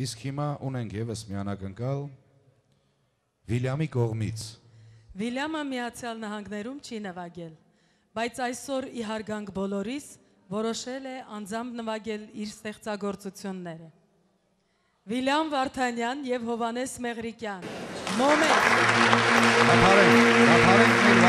Իսկ հիմա ունենք եւս մի անակնկալ Վիլյամի կողմից։ Վիլյամը Միացյալ Նահանգներում չի նվագել, բայց այսօր ի հարգանք բոլորիս որոշել է անձամբ նվագել իր ստեղծագործությունները։ Վիլյամ Վարդանյան եւ Հովանես Մեղրիկյան։ Մոմենտ։ Կապարենք, կապարենք մեր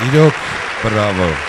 Jdok prodával.